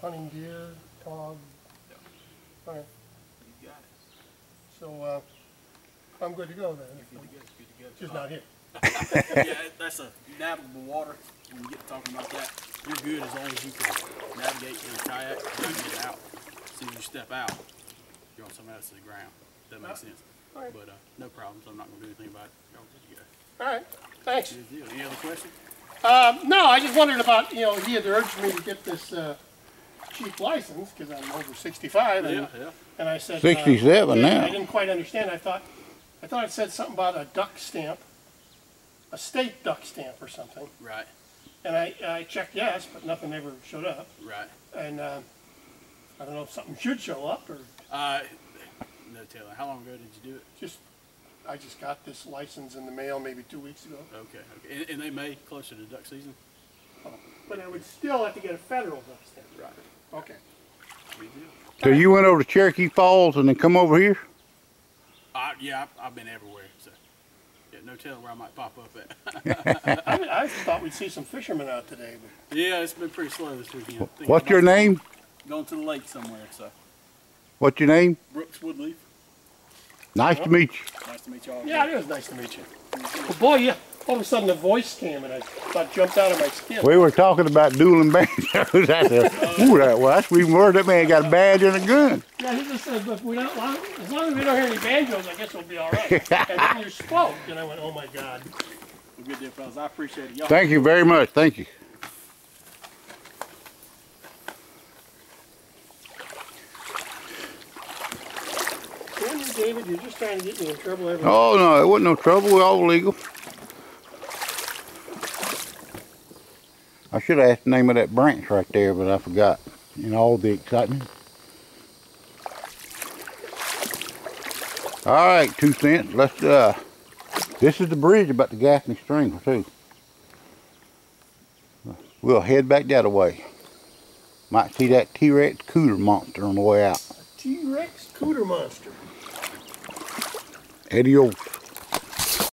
John Deere, Todd. All right, You got it. so, uh, I'm good to go then, Good to go, good to go. just not here. yeah, that's a navigable water. When you get to talking about that, you're good as long as you can navigate in a kayak and get out. As soon as you step out, you're on somebody else's ground. That makes sense. But uh, no problems. I'm not going to do anything about it. Y'all good to go. All right, thanks. Any other questions? Um, no, I just wondered about, you know, he had urged me to get this, uh, cheap license, cause I'm over sixty-five, and, Yeah, yeah. and I said. uh, 67 yeah, now. I didn't quite understand, I thought, I thought it said something about a duck stamp, a state duck stamp or something, Right, and I, I checked yes, but nothing ever showed up, right. and, uh, I don't know if something should show up, or Uh, no Taylor. How long ago did you do it? just, I just got this license in the mail maybe two weeks ago, Okay, okay. And, and they may closer to duck season. but I would still have to get a federal duck stamp. Right. Okay. So you went over to Cherokee Falls and then come over here? Uh, yeah, I've, I've been everywhere, so yeah, no telling where I might pop up at. I, I thought we'd see some fishermen out today, but yeah, it's been pretty slow this weekend. What's your name? Going to the lake somewhere, so What's your name? Brooks Woodleaf. Nice to meet you. Nice to meet y'all. Yeah, it was nice to meet you. But boy, yeah, all of a sudden the voice came and I about jumped out of my skin. We were talking about dueling banjos. I said, ooh, that, was. that's even worse. That man got a badge and a gun. Yeah, he just said, look, we don't, long, as long as we don't hear any banjos, I guess we'll be all right. and then you spoke, and I went, oh my God. Well, good deal, fellas. I appreciate it. Y'all. Thank you very much. Thank you. David, you're just trying to get me in trouble every Oh, no, it wasn't no trouble. We're all legal. I should have asked the name of that branch right there, but I forgot in all the excitement. All right, two cents. Let's, uh, this is the bridge about the Gaffney Stream, too. We'll head back that way. Might see that T-Rex cooter monster on the way out. T-Rex cooter monster. Evangelio